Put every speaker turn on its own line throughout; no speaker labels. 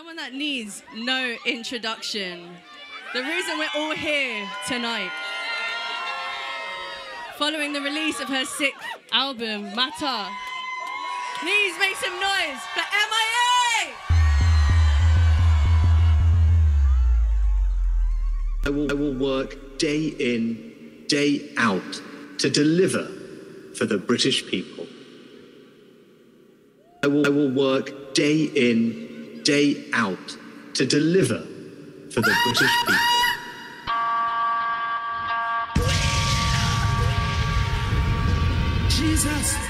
Someone that needs no introduction. The reason we're all here tonight. Following the release of her sixth album, Mata. Please make some noise for MIA!
I will, I will work day in, day out to deliver for the British people. I will, I will work day in, day out to deliver for the British people.
Jesus!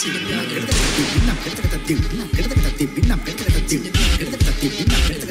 Thank you.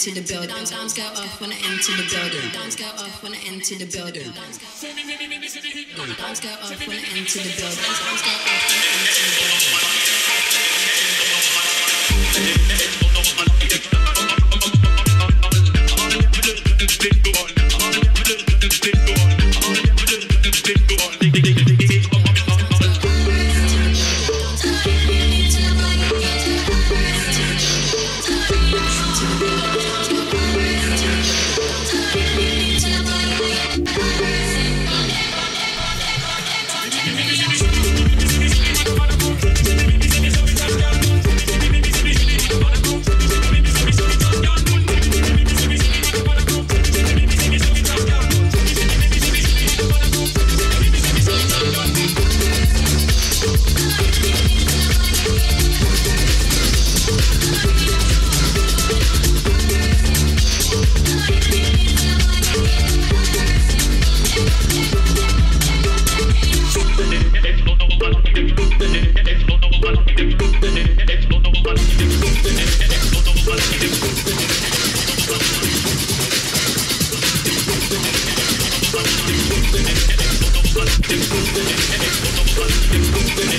Enter the building. Go off when I enter the building. Dance go off when I enter the building. Dance go off when I enter the building. Go off when I enter the building.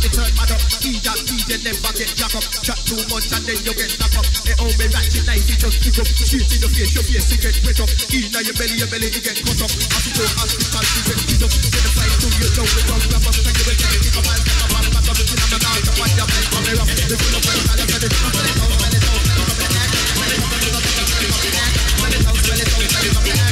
me turn my up. DJ, DJ, never get jack up. Chat too much and then you get knock up. Hey, oh, me ratchet nice, it just kick up. Shoot in your face, your face, it get wet up. Inna your belly, your belly, it get cut up. Hospital, hospital, it get beat up. Get the fight to you, know the dog grab up. Then you will get it, kick up and step up and back up. Kill a man, out, up on your back, come here up. The full of well, and you get it. Smell it out, smell it out, smell it up the neck. Smell it up, smell it up, smell it up the neck. Smell it out, smell it out, smell it up the neck. Smell it up,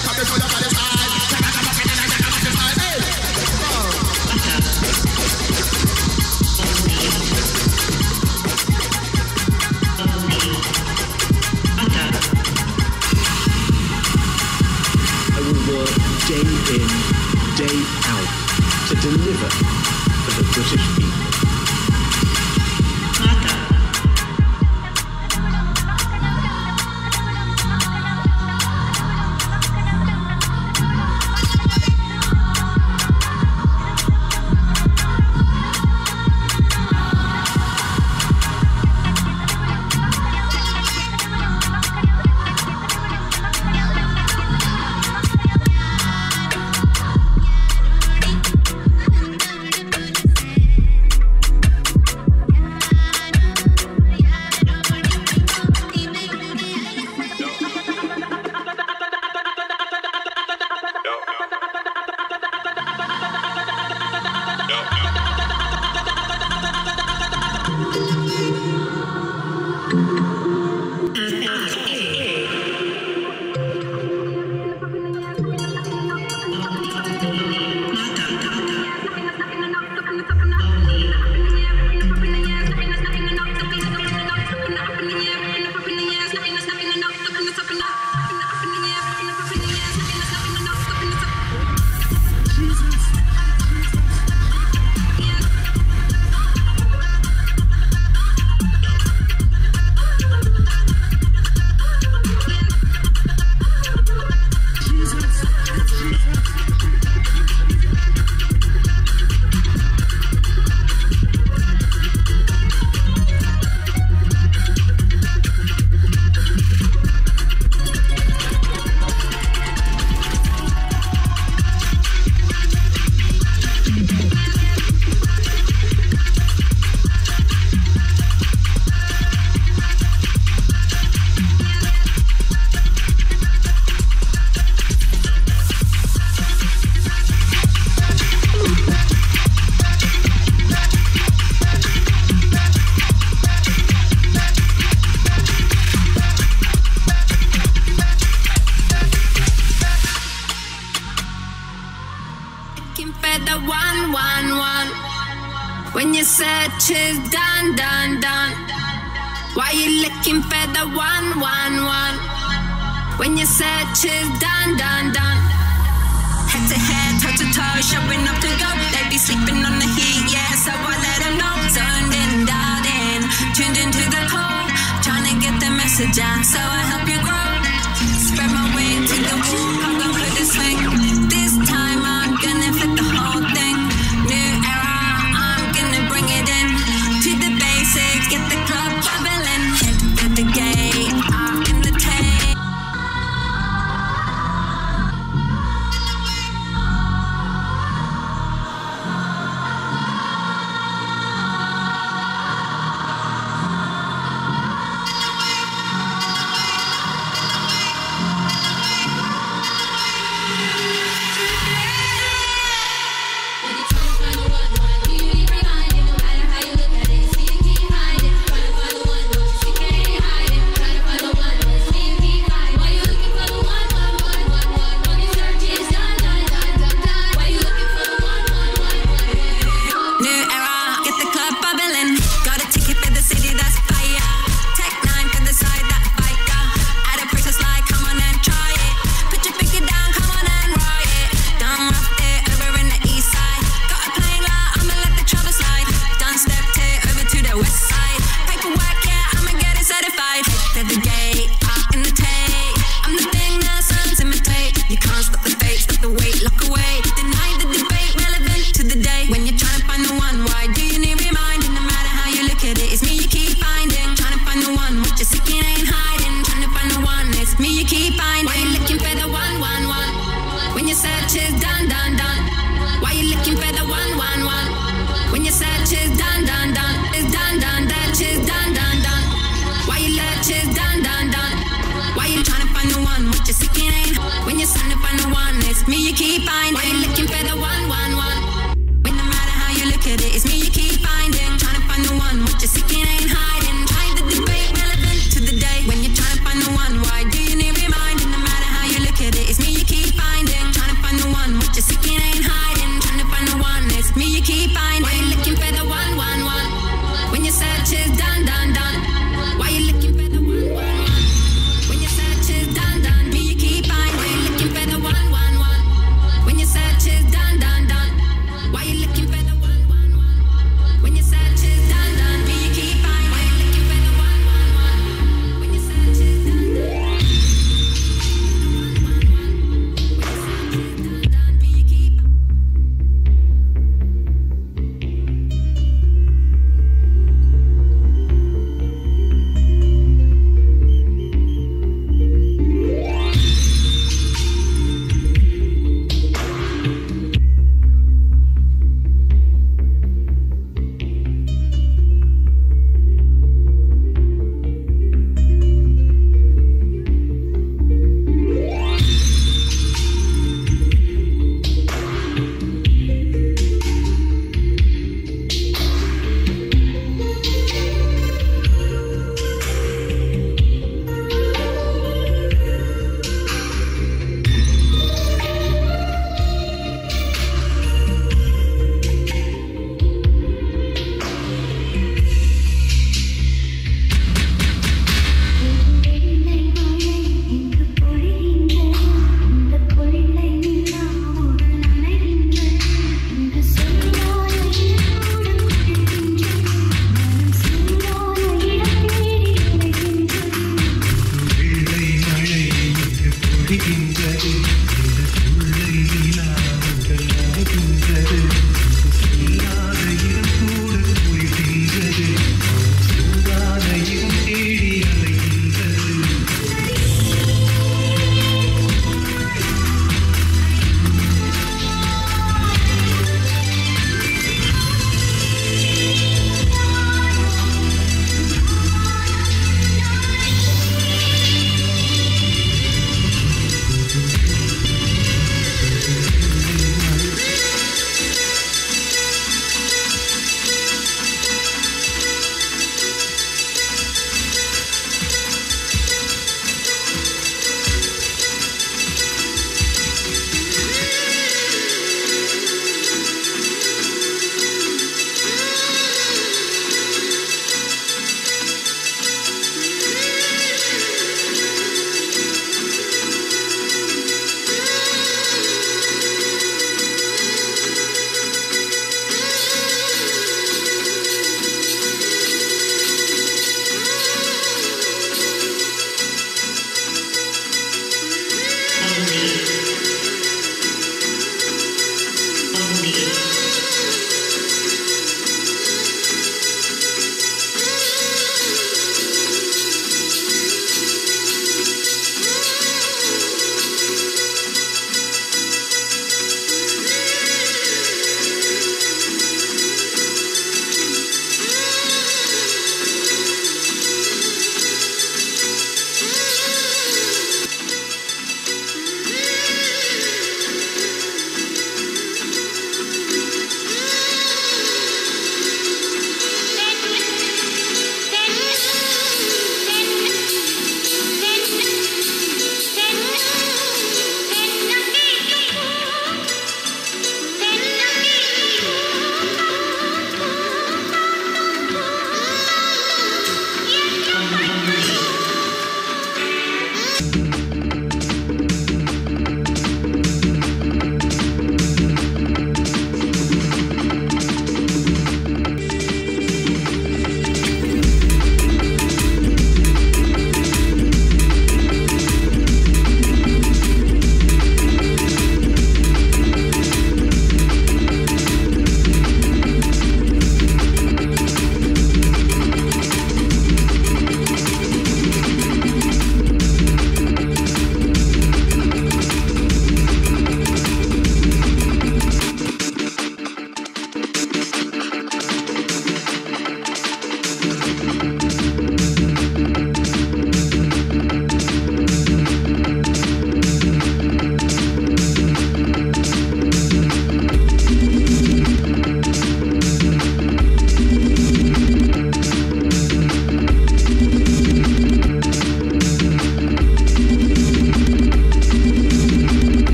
mic up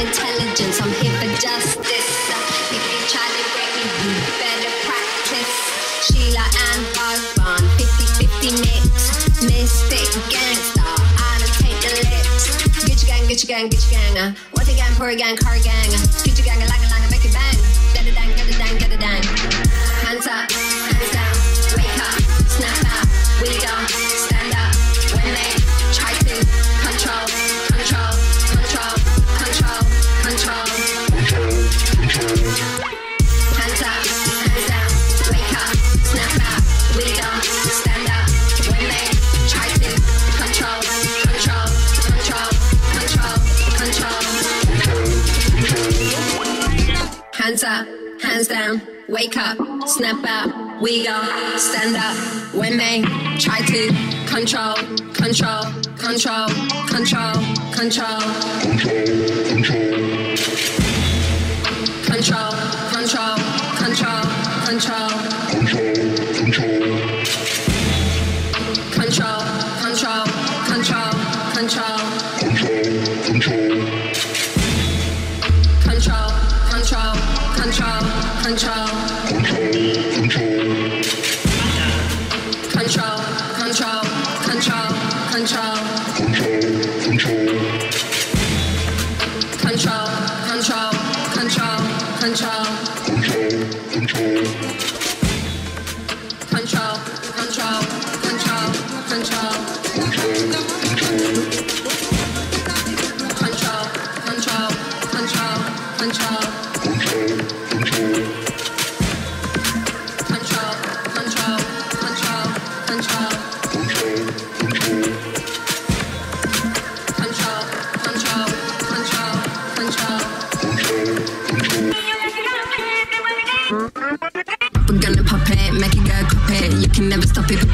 intelligence, I'm here for justice. If you try to break me, better practice. Sheila and Bhagwan, 50-50 mix. Mystic I don't take lips. Your gang, your gang, your gang. A gang, poor gang, car gang. Get your gang, like a lang, make it bang. Get it dang, get it dang, get it dang. Hands up, wake up, snap out. We gon' stand up when they try to control, control, control, control, control, control. Control, control, control, control. Control,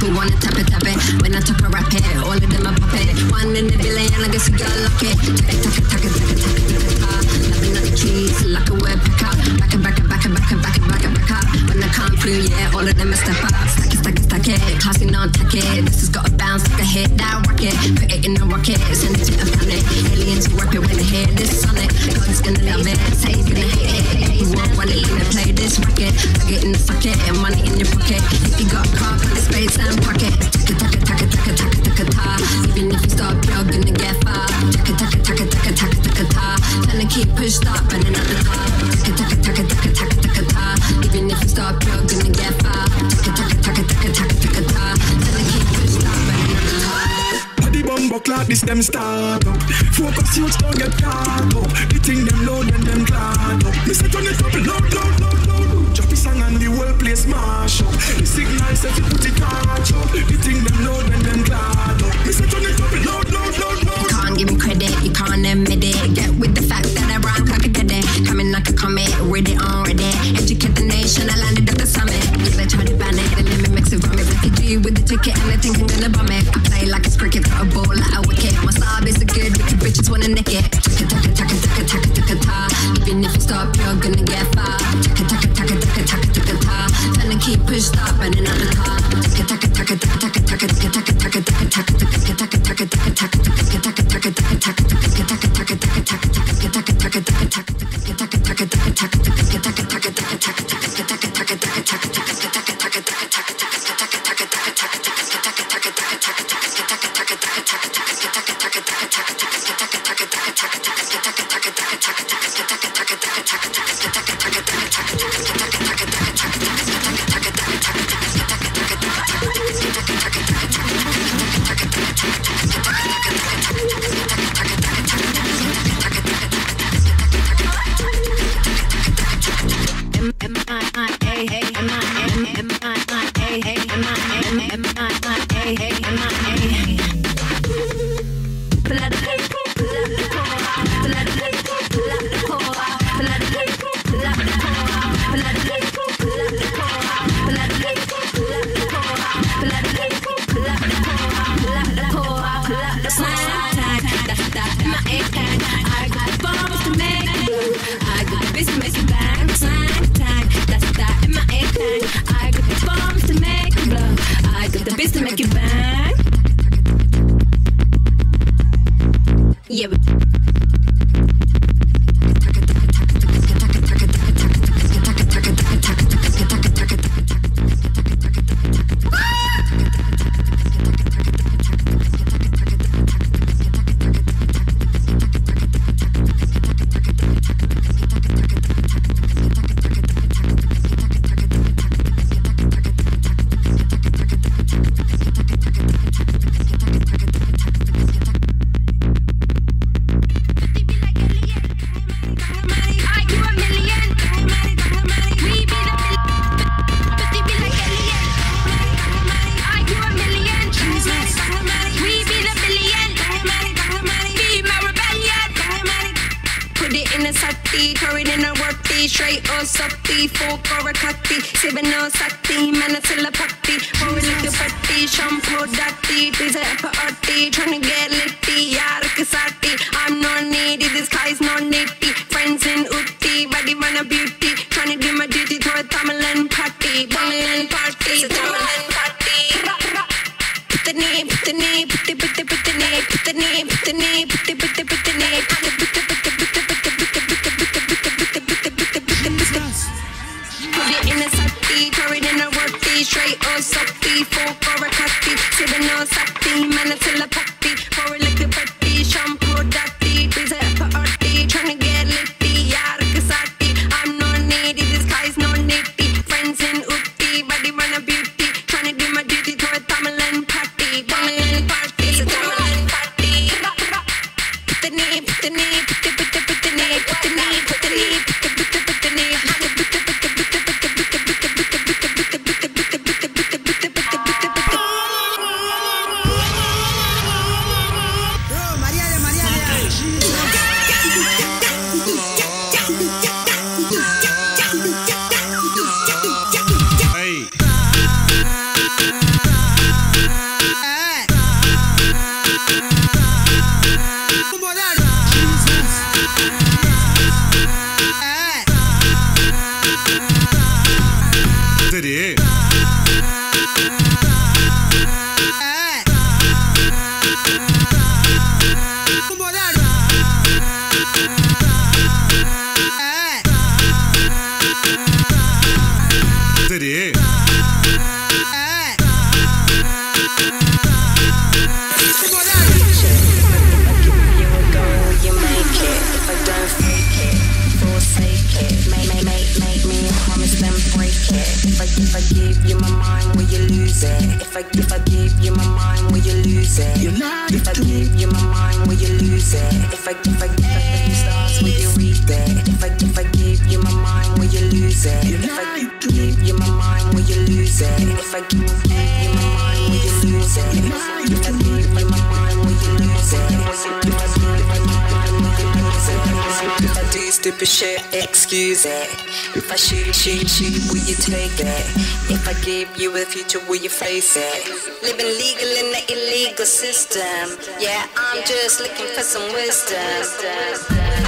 people wanna tap it, tap it. When I talk, I rap it, all of them I pop it. One in a billion, I guess you gotta lock it. Take it, take it, take it, take it, take it, take it. Loving up the trees, like a word pick up. Back and back and back and back and back and back and back up. When I come through, yeah, all of them I step up. Stack it. Classy, non tack it. This has got a bounce, like a hit, that rocket. Put it in a rocket, send it to a planet. Aliens rap it when they hear this sonic. God's gonna love it, say he's gonna hate it. You won't want it, let play this racket. Plug it in the socket and money in your pocket. If you got a car, put the space and pocket. Taka ta. Even if you stop, you're gonna get far. Taka taka ta. Keep pushed up, the. Taka taka taka taka taka taka ta. Even if you stop, you're gonna get far. Taka taka taka taka taka taka ta. Tryna keep pushed up, running at the
clock, this them start up. Focus youths don't get caught up. The thing them load and them glad up. Me say turn it up, load. Drop the song and the whole place mash up. The signal says you put it catch up. The thing them load and them glad up. Me say turn it up, load, load, load,
You can't give me credit, you can't admit it. Get with the fact that I rank like a cadet. Coming like a comet, ready already. Educate the nation, I landed at the summit. Yeah, they try to ban it, let me mix it from it. Refugee with the ticket, and they think I'm gonna bomb it. I play like it's cricket, a ball like a wicket. My star is a good, wicked bitches wanna nick it. Keep pushed up and another car.
If I do stupid shit, will you excuse it? If I shoot, shoot, shoot, will you take it? If I give you the
future, will
you face it? Living legal in the illegal system. Yeah, I'm just looking for some wisdom.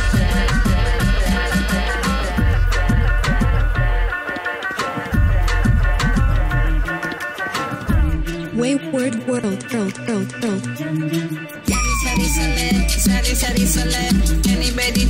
wayward world, world, world, world. Anybody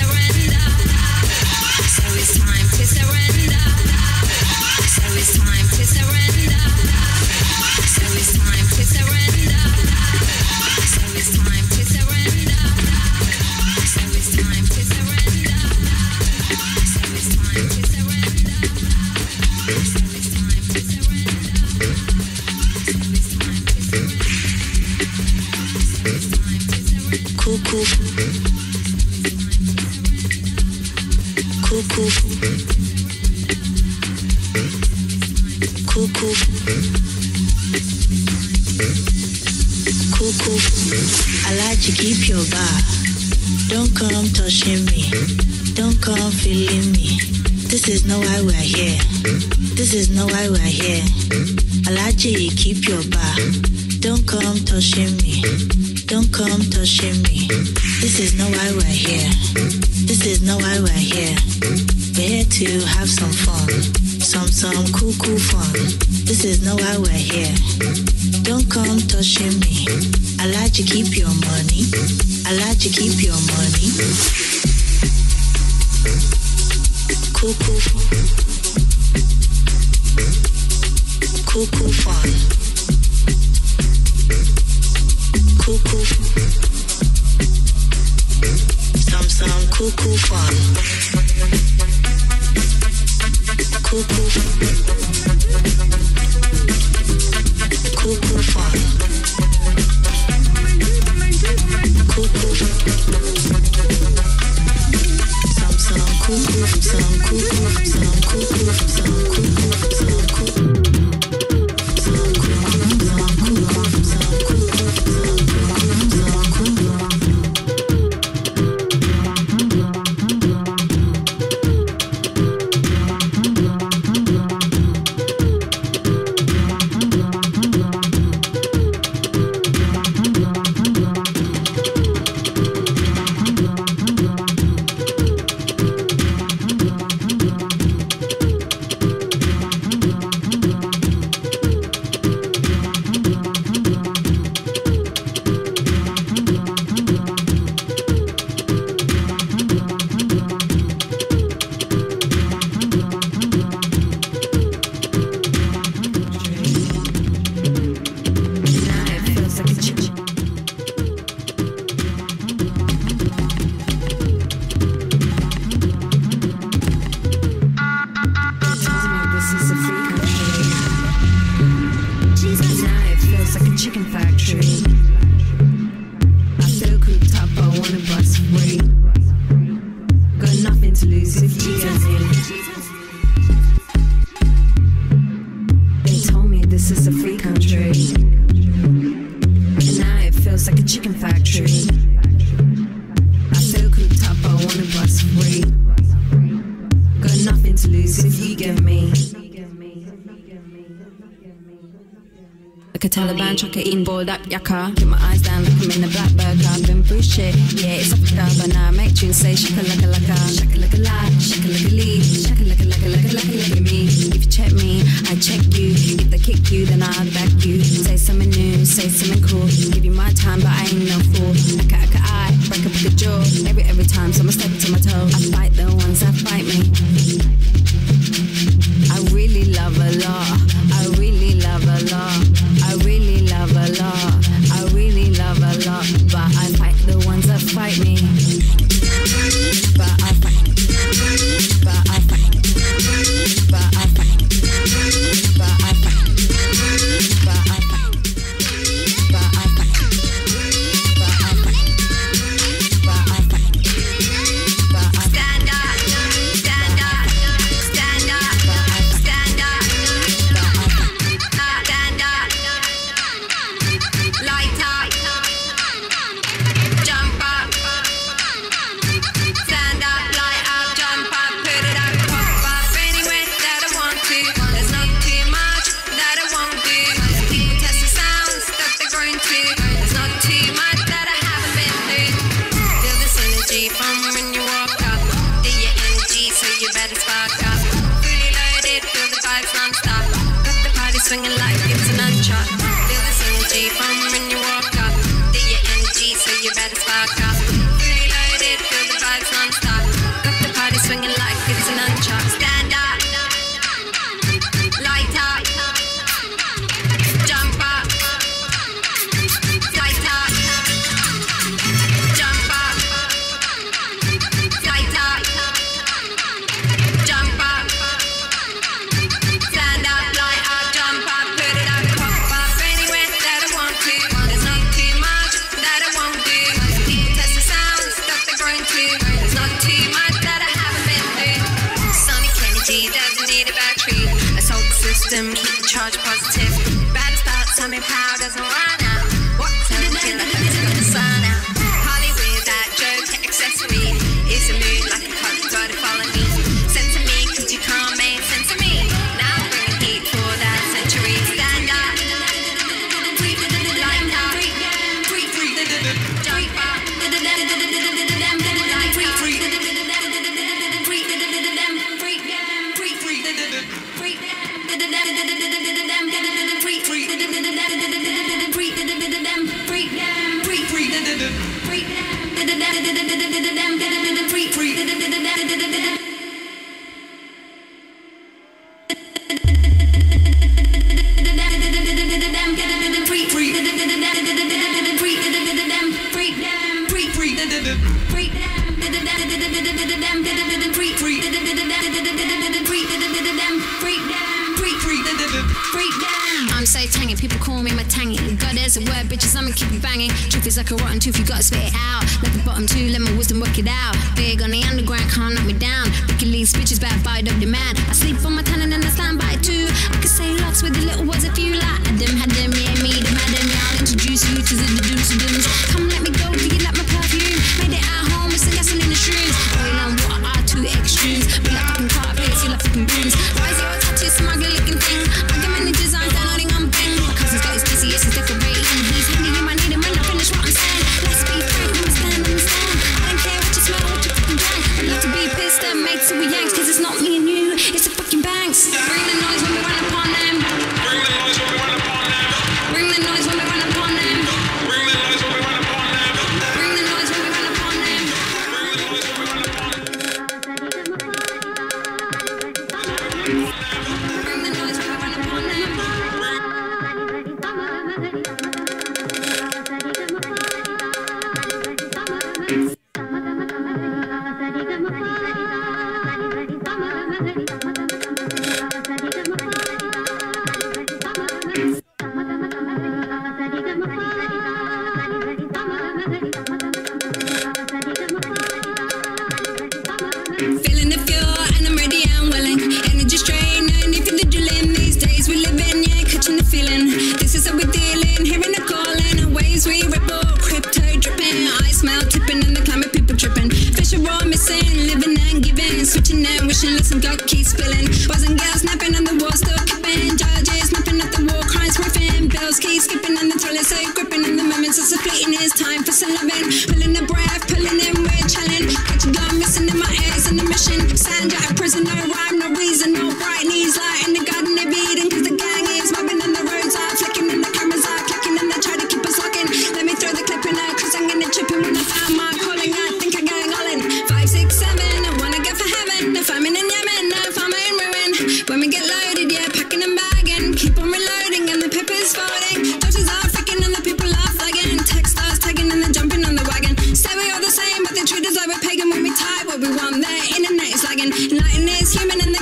the
rest. Is not why we're here. This is not why we're here. We're here to have some fun. Some, some cool, cool fun. This is not why we're here. Don't come touching me. I like to keep your money. I like to keep your money. Cool, some cool, cool, some cool, cool, some cool, cool, some cool. Some
check you. If they kick you, then I'll back you. Say something new, say something cool. Give you my time, but I ain't no
much positive. Bad thoughts, I'm empowered as a. It's like a rotten tooth, you gotta spit it out. Let the bottom two, let my wisdom swimming in the